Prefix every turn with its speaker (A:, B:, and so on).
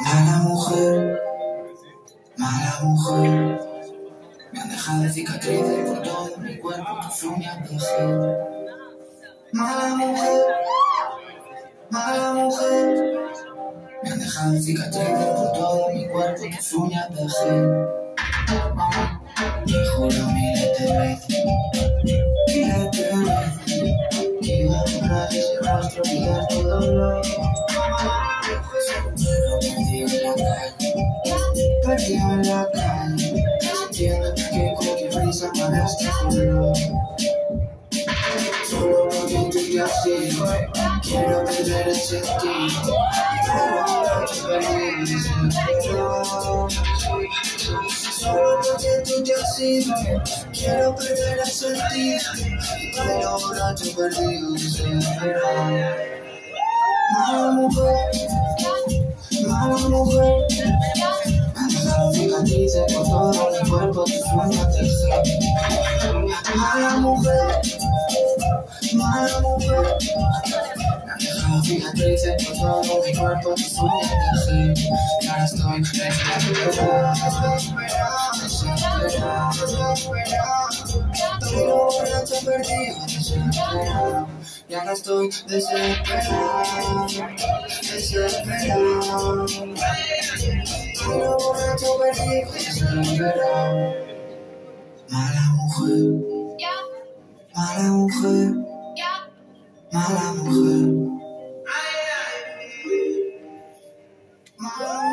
A: Mala mujer, mala mujer. Me han dejado cicatrices por todo mi cuerpo, tus uñas de gel. Mala mujer, mala mujer. Me han dejado cicatrices por todo mi cuerpo, tus uñas de gel. Te juro miles de perdido la calle, perdido la calle, sintiendo que cualquier risa. Solo así, quiero perder el sentido. Solo porque estoy así, quiero perder el sentido, pero ahora te perdí, desespero. Mala mujer, mala mujer. Dejado cicatrices por todo mi cuerpo, tus de gel. Mala mujer, mala mujer. Cicatrices por todo mi cuerpo, ahora estoy desesperado. Y ahora estoy desesperado, desesperado. Pero desesperado. Mala mujer, mala mujer, mala mujer. Mom.